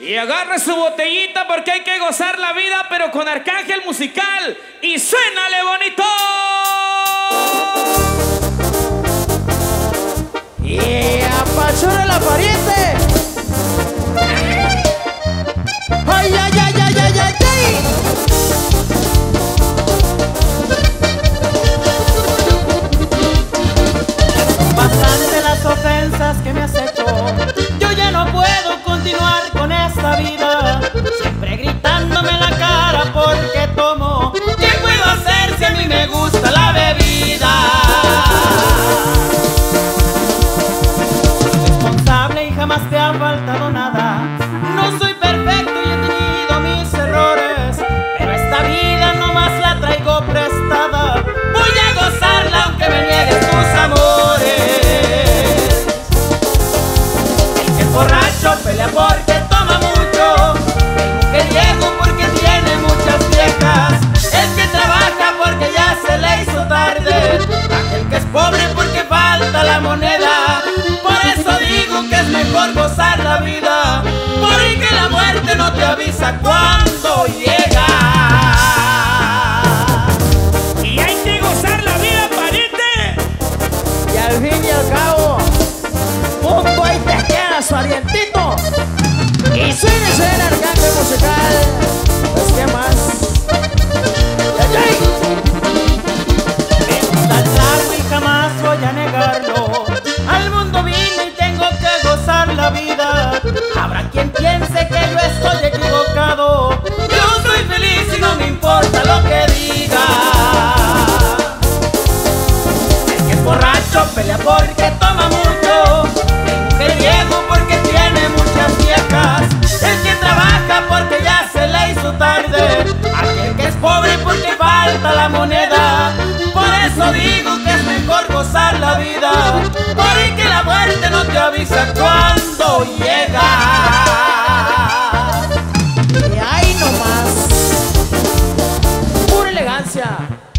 Y agarre su botellita porque hay que gozar la vida, pero con Arcángel Musical. Y suénale bonito. Y apachura la pariente. Jamás te ha faltado nada. Cuándo llega. Y hay que gozar la vida, pariente. Y al fin y al cabo, un boy te queda su alientito. Y suena, suena Arcángel Musical. Pues, ¿qué más? Ay, ay. Tan largo y jamás voy a negarlo. Al mundo vine y tengo que gozar la vida. Habrá quien piense que yo porque toma mucho, el mujeriego porque tiene muchas viejas, el que trabaja porque ya se le hizo tarde, aquel que es pobre porque falta la moneda, por eso digo que es mejor gozar la vida, porque la muerte no te avisa cuando llega. Y ahí nomás, pura elegancia.